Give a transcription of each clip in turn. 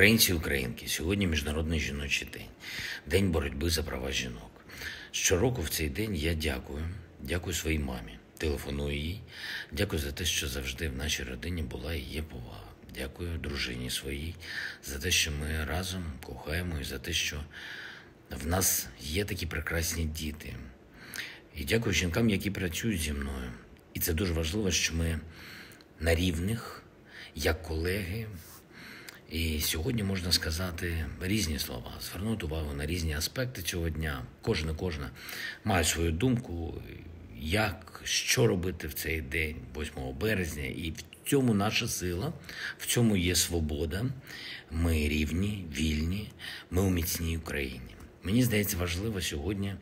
Українці і українки, сьогодні Міжнародний жіночий день, день боротьби за права жінок. Щороку в цей день я дякую, дякую своїй мамі, телефоную їй, дякую за те, що завжди в нашій родині була і є повага. Дякую дружині своїй за те, що ми разом кохаємо, і за те, що в нас є такі прекрасні діти. І дякую жінкам, які працюють зі мною. І це дуже важливо, що ми на рівних, як колеги. І сьогодні можна сказати різні слова, звернути увагу на різні аспекти цього дня. Кожна, кожна має свою думку, як, що робити в цей день, 8 березня. І в цьому наша сила, в цьому є свобода. Ми рівні, вільні, ми у міцній Україні. Мені здається, важливо сьогодні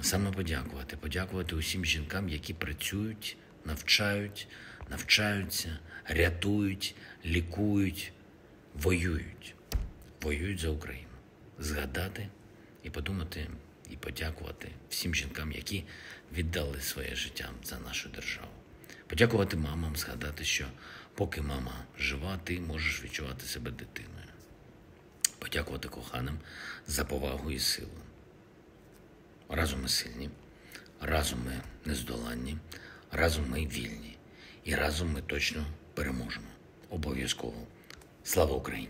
саме подякувати. Подякувати усім жінкам, які працюють, навчають, навчаються, рятують, лікують, воюють, воюють за Україну. Згадати і подумати, і подякувати всім жінкам, які віддали своє життя за нашу державу. Подякувати мамам, згадати, що поки мама жива, ти можеш відчувати себе дитиною. Подякувати коханим за повагу і силу. Разом ми сильні, разом ми нездоланні, разом ми вільні. І разом ми точно переможемо. Обов'язково. Слава Україні!